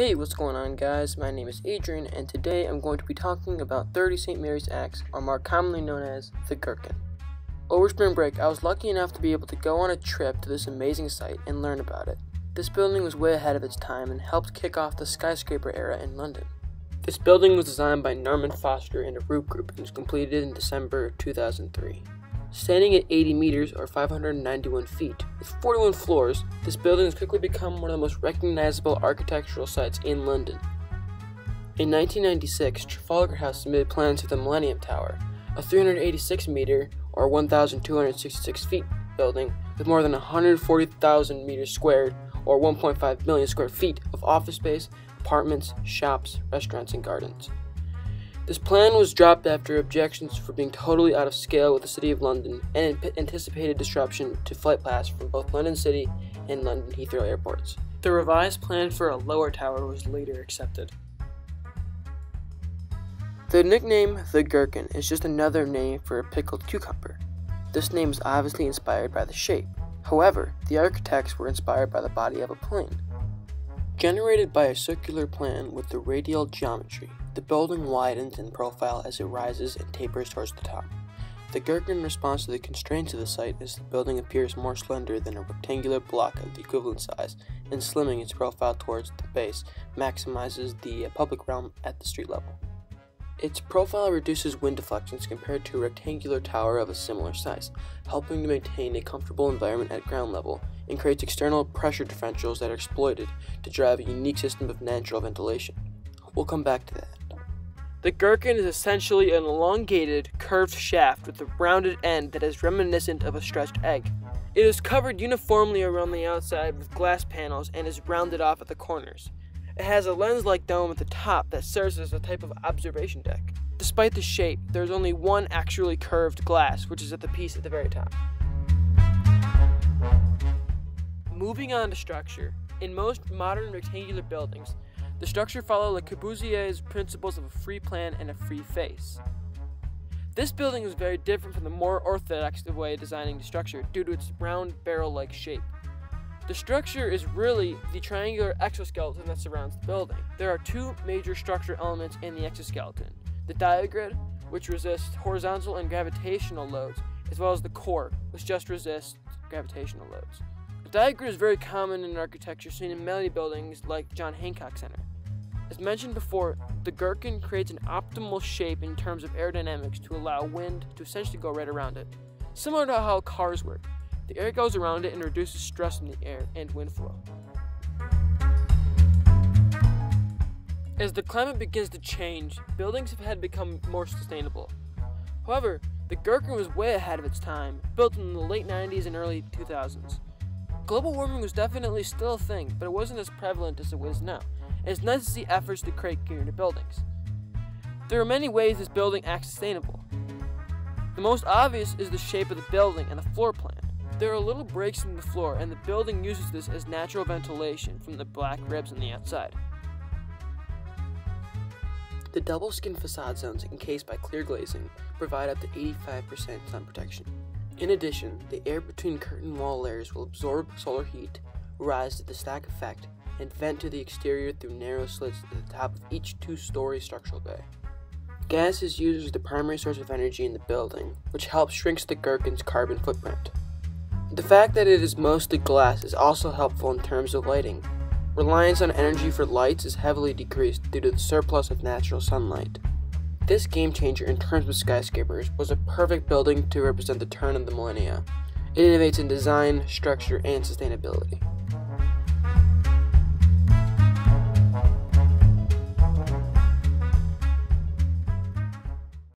Hey, what's going on guys? My name is Adrian and today I'm going to be talking about 30 St. Mary's Axe, or more commonly known as the Gherkin. Over spring break, I was lucky enough to be able to go on a trip to this amazing site and learn about it. This building was way ahead of its time and helped kick off the skyscraper era in London. This building was designed by Norman Foster and Arup Group and was completed in December 2003. Standing at 80 meters or 591 feet, with 41 floors, this building has quickly become one of the most recognizable architectural sites in London. In 1996, Trafalgar House submitted plans for the Millennium Tower, a 386 meter or 1,266 feet building with more than 140,000 meters squared or 1.5 million square feet of office space, apartments, shops, restaurants, and gardens. This plan was dropped after objections for being totally out of scale with the City of London and anticipated disruption to flight paths from both London City and London Heathrow airports. The revised plan for a lower tower was later accepted. The nickname the Gherkin is just another name for a pickled cucumber. This name is obviously inspired by the shape. However, the architects were inspired by the body of a plane. Generated by a circular plan with the radial geometry, the building widens in profile as it rises and tapers towards the top. The Gherkin responds to the constraints of the site as the building appears more slender than a rectangular block of the equivalent size, and slimming its profile towards the base maximizes the uh, public realm at the street level. Its profile reduces wind deflections compared to a rectangular tower of a similar size, helping to maintain a comfortable environment at ground level and creates external pressure differentials that are exploited to drive a unique system of natural ventilation. We'll come back to that. The gherkin is essentially an elongated, curved shaft with a rounded end that is reminiscent of a stretched egg. It is covered uniformly around the outside with glass panels and is rounded off at the corners. It has a lens-like dome at the top that serves as a type of observation deck. Despite the shape, there is only one actually curved glass, which is at the piece at the very top. Moving on to structure. In most modern rectangular buildings, the structure follows Le Corbusier's principles of a free plan and a free face. This building is very different from the more orthodox way of designing the structure due to its round barrel-like shape. The structure is really the triangular exoskeleton that surrounds the building. There are two major structure elements in the exoskeleton. The diagrid, which resists horizontal and gravitational loads, as well as the core, which just resists gravitational loads. The diagrid is very common in architecture seen in many buildings like John Hancock Center. As mentioned before, the gherkin creates an optimal shape in terms of aerodynamics to allow wind to essentially go right around it. Similar to how cars work, the air goes around it and reduces stress in the air and wind flow. As the climate begins to change, buildings have had to become more sustainable. However, the Gherkin was way ahead of its time, built in the late 90s and early 2000s. Global warming was definitely still a thing, but it wasn't as prevalent as it is now, and it's nice to see efforts to create greener buildings. There are many ways this building acts sustainable. The most obvious is the shape of the building and the floor plan. There are little breaks in the floor, and the building uses this as natural ventilation from the black ribs on the outside. The double skin facade zones encased by clear glazing provide up to 85% sun protection. In addition, the air between curtain wall layers will absorb solar heat, rise to the stack effect, and vent to the exterior through narrow slits at the top of each two-story structural bay. Gas is used as the primary source of energy in the building, which helps shrink the gherkin's carbon footprint. The fact that it is mostly glass is also helpful in terms of lighting. Reliance on energy for lights is heavily decreased due to the surplus of natural sunlight. This game changer in terms of skyscrapers was a perfect building to represent the turn of the millennia. It innovates in design, structure, and sustainability.